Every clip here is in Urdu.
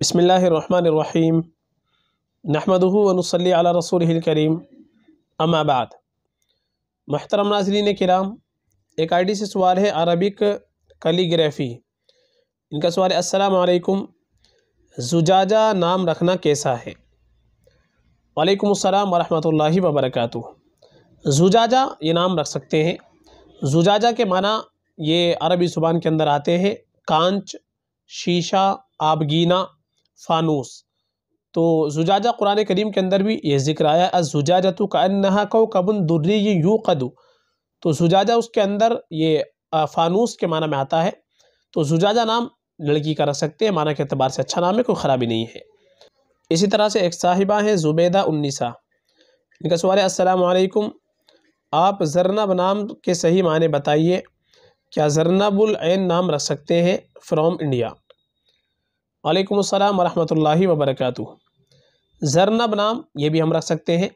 بسم اللہ الرحمن الرحیم۔ نحمدہ ونصلی علی رسول الکریم۔ اما بعد۔ محترم ناظرین کرام، ایک آئی ڈی سے سوال ہے عربک کلی گریفی ان کا سوال ہے، السلام علیکم۔ زجاجہ نام رکھنا کیسا ہے؟ وعلیکم السلام ورحمۃ اللہ وبرکاتہ۔ زجاجہ یہ نام رکھ سکتے ہیں۔ زجاجہ کے معنی یہ عربی زبان کے اندر آتے ہیں، کانچ، شیشہ، آبگینہ۔ فانوس۔ تو زجاجہ قرآن کریم کے اندر بھی یہ ذکر آیا الزجاجۃ کأنہا کوکب دری یوقد تو زجاجہ اس کے اندر یہ فانوس کے معنی میں آتا ہے۔ تو زجاجہ نام لڑکی کا رکھ سکتے ہیں، معنی کے اعتبار سے اچھا نام ہے، کوئی خرابی نہیں ہے۔ اسی طرح سے ایک صاحبہ ہیں، زبیدہ النساء ان کا سوال ہے، السلام علیکم۔ آپ زرنب نام کے صحیح معنی بتائیے، کیا زرنب العین نام رکھ سکتے ہیں فرام انڈیا؟ وعلیکم السلام ورحمۃ اللہ وبرکاتہ۔ زرنب نام، یہ بھی ہم رکھ سکتے ہیں۔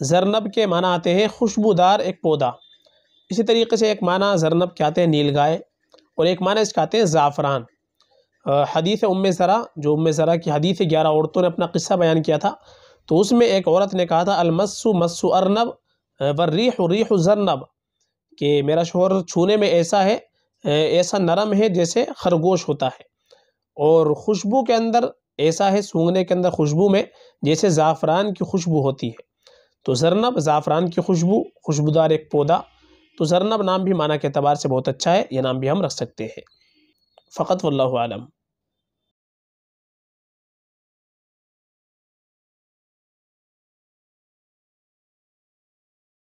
زرنب کے معنی آتے ہیں خوشبودار ایک پودا۔ اسی طریقے سے ایک معنی زرنب کے آتے ہیں؟ نیل گائے۔ اور ایک معنی اس کے آتے ہیں زعفران۔ حدیث ام ذرا جو ام ذرا کی حدیث گیارہ عورتوں نے اپنا قصہ بیان کیا تھا، تو اس میں ایک عورت نے کہا تھا، المسو مسو ارنب والریح ریح زرنب۔ کہ میرا شوہر چھونے میں ایسا ہے ایسا نرم ہے جیسے خرگوش ہوتا ہے۔ اور خوشبو کے اندر ایسا ہے سونگنے کے اندر خوشبو میں جیسے زعفران کی خوشبو ہوتی ہے۔ تو زرنب زعفران کی خوشبو، خوشبودار ایک پودا۔ تو زرنب نام بھی معنی کے اعتبار سے بہت اچھا ہے، یہ نام بھی ہم رکھ سکتے ہیں۔ فقط واللہ عالم۔